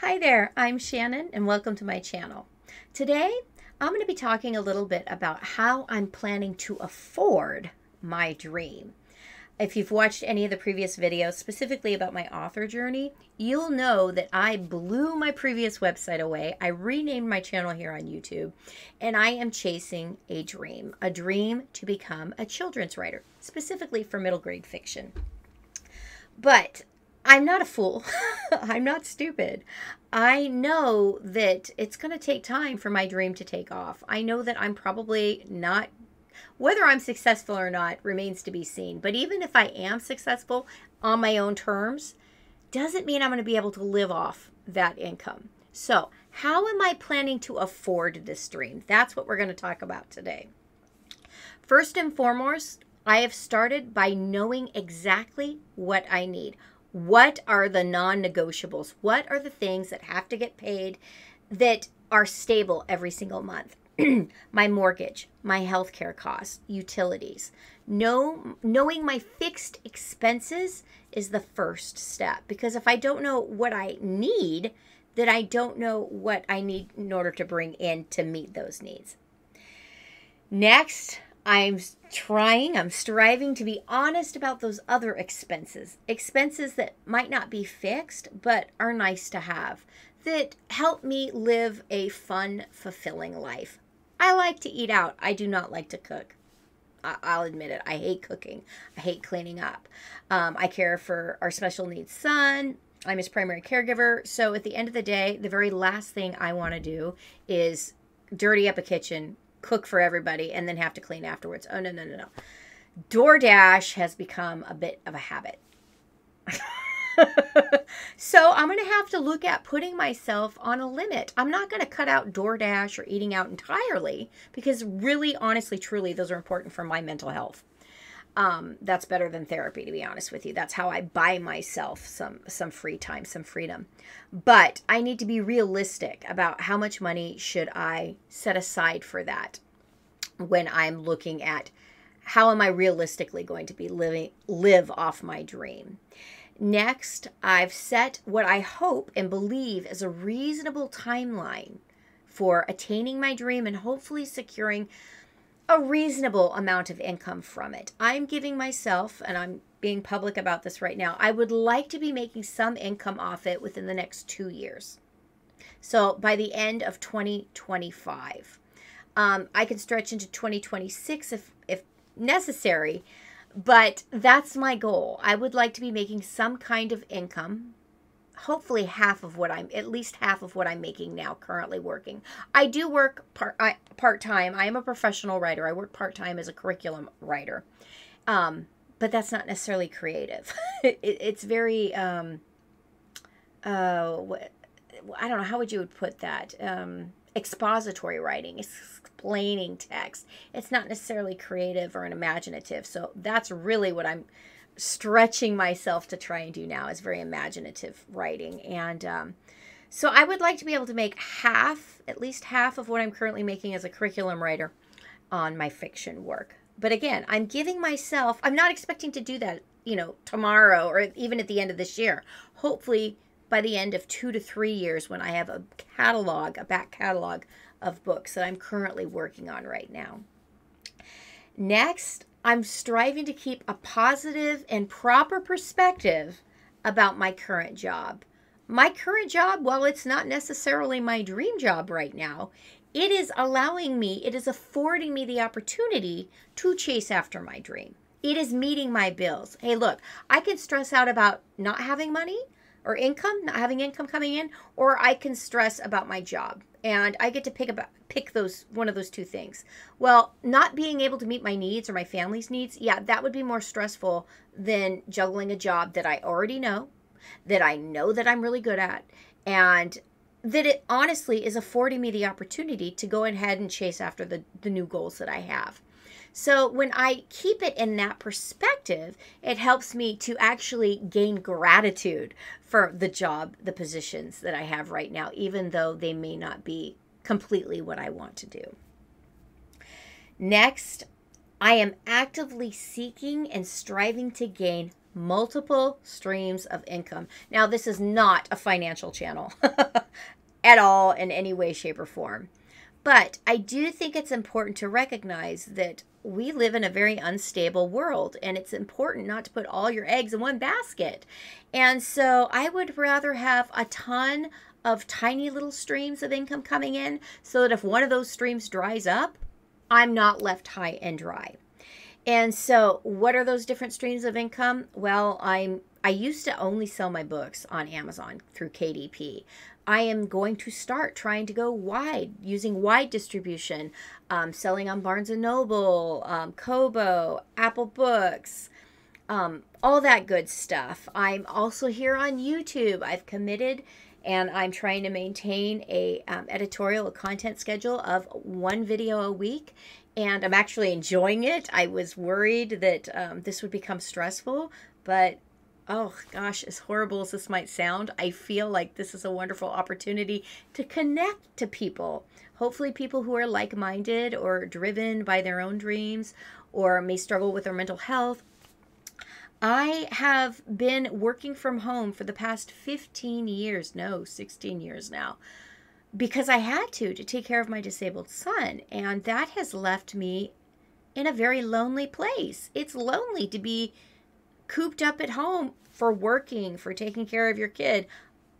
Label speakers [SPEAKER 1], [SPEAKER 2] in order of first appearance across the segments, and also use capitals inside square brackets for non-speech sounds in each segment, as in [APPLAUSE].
[SPEAKER 1] Hi there, I'm Shannon and welcome to my channel. Today, I'm going to be talking a little bit about how I'm planning to afford my dream. If you've watched any of the previous videos, specifically about my author journey, you'll know that I blew my previous website away. I renamed my channel here on YouTube, and I am chasing a dream, a dream to become a children's writer, specifically for middle grade fiction. But I'm not a fool. [LAUGHS] I'm not stupid. I know that it's going to take time for my dream to take off. I know that I'm probably not, whether I'm successful or not remains to be seen. But even if I am successful on my own terms, doesn't mean I'm going to be able to live off that income. So, how am I planning to afford this dream? That's what we're going to talk about today. First and foremost, I have started by knowing exactly what I need what are the non negotiables? What are the things that have to get paid that are stable every single month? [CLEARS THROAT] my mortgage, my healthcare costs, utilities. Know, knowing my fixed expenses is the first step because if I don't know what I need, then I don't know what I need in order to bring in to meet those needs. Next, I'm trying, I'm striving to be honest about those other expenses. Expenses that might not be fixed, but are nice to have, that help me live a fun, fulfilling life. I like to eat out, I do not like to cook. I'll admit it. I hate cooking. I hate cleaning up. Um, I care for our special needs son. I'm his primary caregiver. So at the end of the day, the very last thing I want to do is dirty up a kitchen, cook for everybody and then have to clean afterwards. Oh, no, no, no, no. DoorDash has become a bit of a habit. [LAUGHS] so I'm going to have to look at putting myself on a limit. I'm not going to cut out DoorDash or eating out entirely because really, honestly, truly, those are important for my mental health. Um, that's better than therapy, to be honest with you. That's how I buy myself some some free time, some freedom. But I need to be realistic about how much money should I set aside for that when I'm looking at how am I realistically going to be living live off my dream. Next, I've set what I hope and believe is a reasonable timeline for attaining my dream and hopefully securing a reasonable amount of income from it. I'm giving myself, and I'm being public about this right now, I would like to be making some income off it within the next two years. So by the end of 2025. Um, I can stretch into 2026 if, if necessary, but that's my goal. I would like to be making some kind of income hopefully half of what I'm at least half of what I'm making now currently working. I do work part I, part-time. I am a professional writer. I work part-time as a curriculum writer. Um, but that's not necessarily creative. [LAUGHS] it, it's very um uh I don't know how would you would put that? Um expository writing, explaining text. It's not necessarily creative or imaginative. So that's really what I'm stretching myself to try and do now is very imaginative writing. And um, so I would like to be able to make half, at least half of what I'm currently making as a curriculum writer on my fiction work. But again, I'm giving myself, I'm not expecting to do that, you know, tomorrow or even at the end of this year. Hopefully, by the end of two to three years, when I have a catalog, a back catalog of books that I'm currently working on right now. Next, I'm striving to keep a positive and proper perspective about my current job. My current job, while it's not necessarily my dream job right now, it is allowing me, it is affording me the opportunity to chase after my dream. It is meeting my bills. Hey, look, I can stress out about not having money or income, not having income coming in, or I can stress about my job and I get to pick about pick those one of those two things. Well, not being able to meet my needs or my family's needs, yeah, that would be more stressful than juggling a job that I already know, that I know that I'm really good at, and that it honestly is affording me the opportunity to go ahead and chase after the, the new goals that I have. So when I keep it in that perspective, it helps me to actually gain gratitude for the job, the positions that I have right now, even though they may not be completely what I want to do. Next, I am actively seeking and striving to gain multiple streams of income. Now, this is not a financial channel [LAUGHS] at all in any way, shape, or form. But I do think it's important to recognize that we live in a very unstable world and it's important not to put all your eggs in one basket. And so I would rather have a ton of tiny little streams of income coming in so that if one of those streams dries up, I'm not left high and dry. And so what are those different streams of income? Well, I'm I used to only sell my books on Amazon through KDP. I am going to start trying to go wide, using wide distribution, um, selling on Barnes and Noble, um, Kobo, Apple Books, um, all that good stuff. I'm also here on YouTube. I've committed and I'm trying to maintain a um, editorial, content schedule of one video a week. And I'm actually enjoying it. I was worried that um, this would become stressful, but oh gosh, as horrible as this might sound, I feel like this is a wonderful opportunity to connect to people. Hopefully, people who are like minded or driven by their own dreams or may struggle with their mental health. I have been working from home for the past 15 years, no, 16 years now, because I had to to take care of my disabled son. And that has left me in a very lonely place. It's lonely to be cooped up at home for working, for taking care of your kid.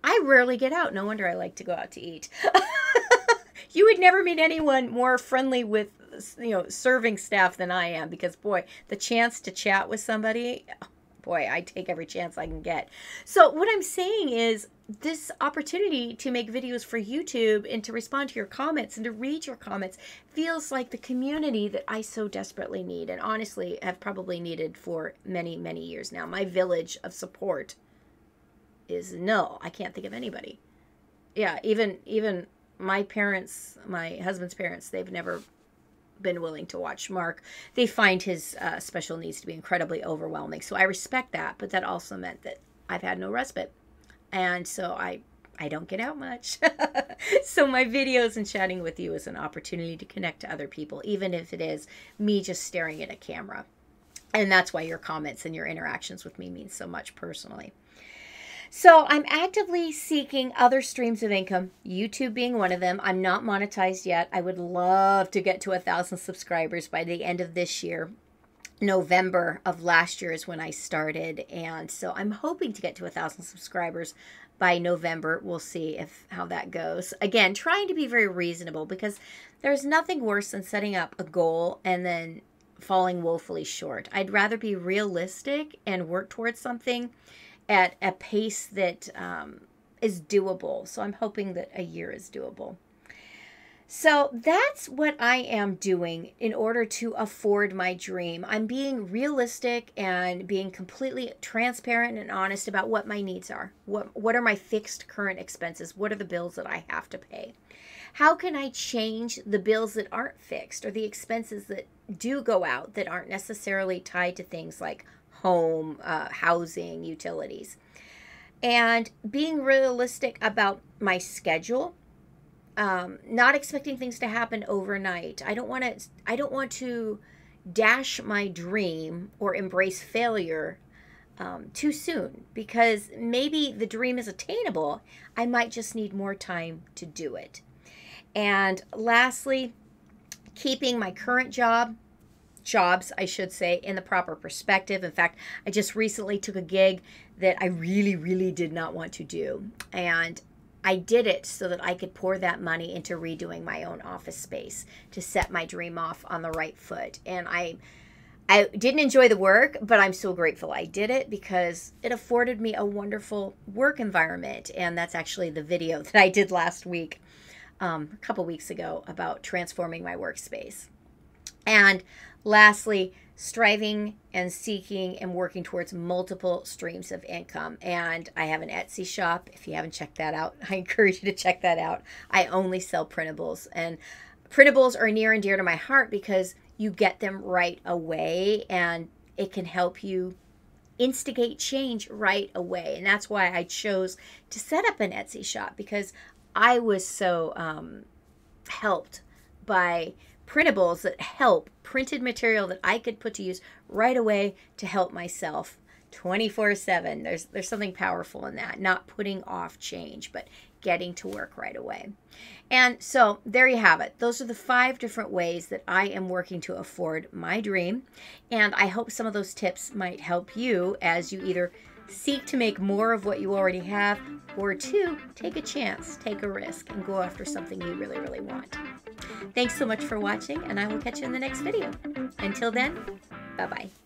[SPEAKER 1] I rarely get out. No wonder I like to go out to eat. [LAUGHS] you would never meet anyone more friendly with you know serving staff than I am because boy, the chance to chat with somebody, boy, I take every chance I can get. So what I'm saying is this opportunity to make videos for YouTube and to respond to your comments and to read your comments feels like the community that I so desperately need and honestly have probably needed for many, many years now. My village of support is no, I can't think of anybody. Yeah, even even my parents, my husband's parents, they've never been willing to watch Mark. They find his uh, special needs to be incredibly overwhelming. So I respect that, but that also meant that I've had no respite and so I I don't get out much. [LAUGHS] so my videos and chatting with you is an opportunity to connect to other people, even if it is me just staring at a camera. And that's why your comments and your interactions with me mean so much personally. So I'm actively seeking other streams of income, YouTube being one of them. I'm not monetized yet. I would love to get to a thousand subscribers by the end of this year. November of last year is when I started, and so I'm hoping to get to a thousand subscribers by November. We'll see if how that goes. Again, trying to be very reasonable because there's nothing worse than setting up a goal and then falling woefully short. I'd rather be realistic and work towards something at a pace that um, is doable. So I'm hoping that a year is doable. So that's what I am doing in order to afford my dream. I'm being realistic and being completely transparent and honest about what my needs are. What what are my fixed current expenses? What are the bills that I have to pay? How can I change the bills that aren't fixed or the expenses that do go out that aren't necessarily tied to things like home, uh, housing, utilities? And being realistic about my schedule um, not expecting things to happen overnight. I don't want to. I don't want to dash my dream or embrace failure um, too soon because maybe the dream is attainable. I might just need more time to do it. And lastly, keeping my current job jobs, I should say, in the proper perspective. In fact, I just recently took a gig that I really, really did not want to do. And I did it so that I could pour that money into redoing my own office space to set my dream off on the right foot. And I I didn't enjoy the work, but I'm so grateful I did it because it afforded me a wonderful work environment. And that's actually the video [LAUGHS] that I did last week, um, a couple weeks ago, about transforming my workspace. And lastly, striving and seeking and working towards multiple streams of income. And I have an Etsy shop. If you haven't checked that out, [LAUGHS] I encourage you to check that out. I only sell printables, and printables are near and dear to my heart because you get them right away and it can help you instigate change right away. And that's why I chose to set up an Etsy shop because I was so um, helped by printables that help, printed material that I could put to use right away to help myself 24/7. There's there's something powerful in that. Not putting off change, but getting to work right away. And so there you have it. Those are the five different ways that I am working to afford my dream. And I hope some of those tips might help you as you either seek to make more of what you already have, or two, take a chance, take a risk, and go after something you really, really want. Thanks so much for watching, and I will catch you in the next video. Until then, bye bye.